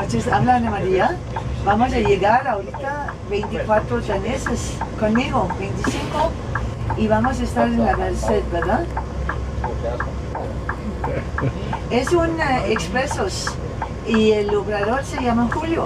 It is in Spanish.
Habla Ana María. Vamos a llegar ahorita 24 daneses conmigo, 25. Y vamos a estar en la Merced, ¿verdad? Es un eh, expresos y el logrador se llama Julio.